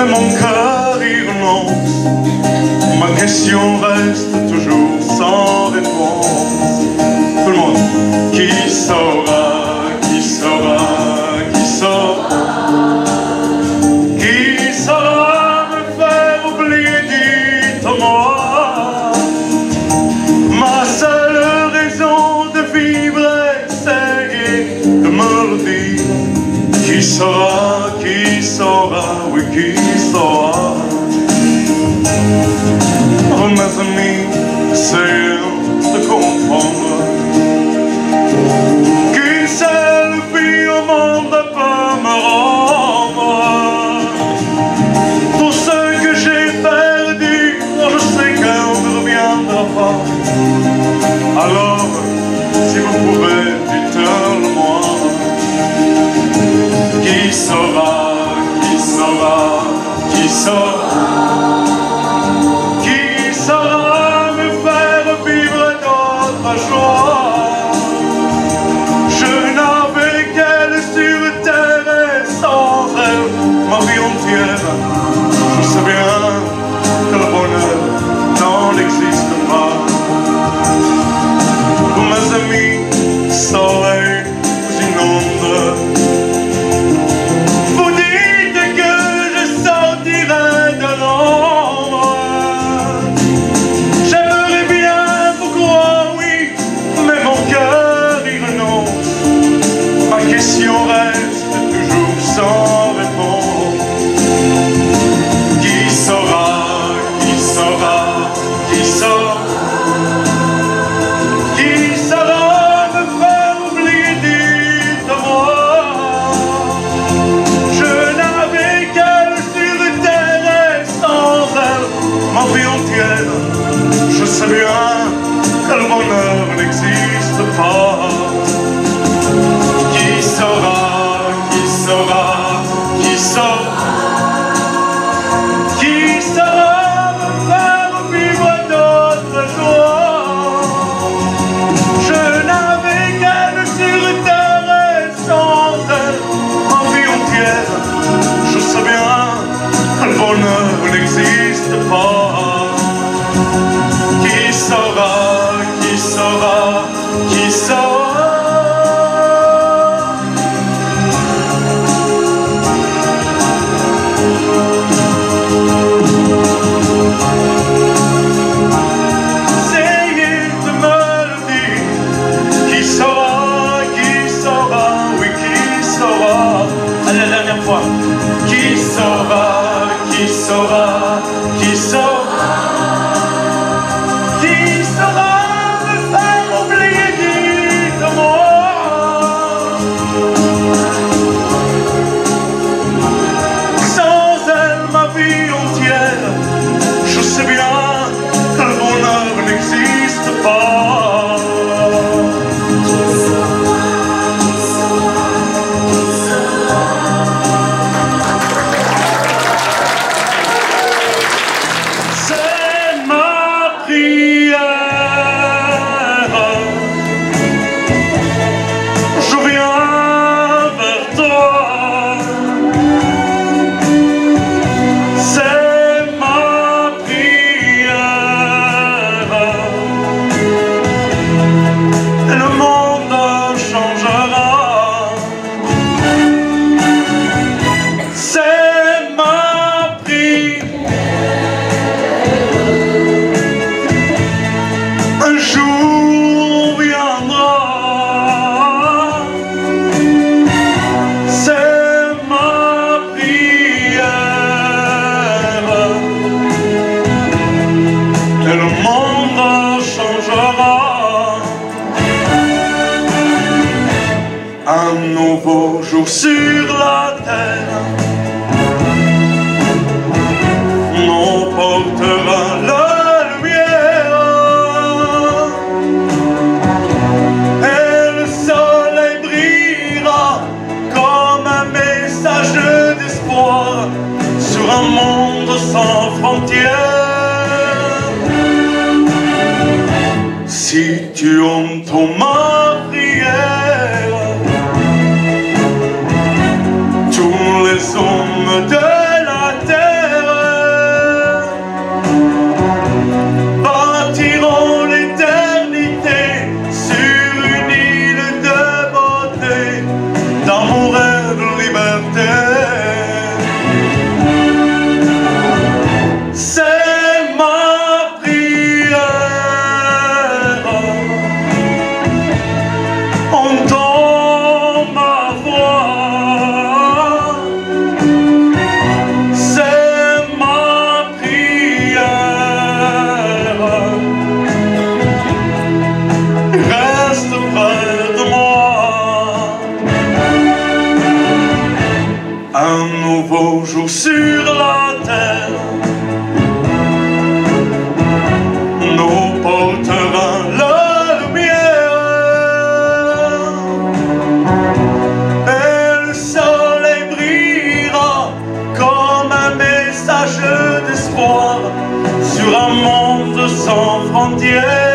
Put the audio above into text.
mais mon cœur Ma question reste toujours sans réponse. Tout le monde Qui saura, qui saura, qui saura? Qui saura me faire oublier, dites-moi? Ma seule raison de vivre est de me le dire Qui saura, qui saura, oui qui so hard. Oh, Messamine, say so bien que le bonheur n'existe pas. so un nouveau jour sur la terre. M'emportera la lumière. Et le soleil brillera comme un message d'espoir sur un monde sans frontières. Si tu entends ma prière 더 message d'espoir sur un monde sans frontières